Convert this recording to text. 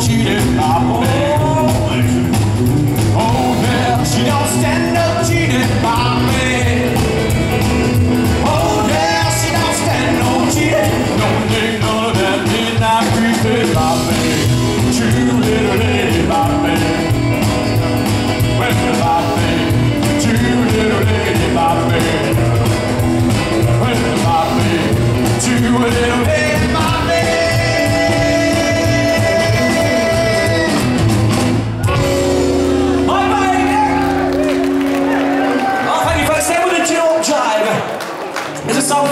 cheated, stop from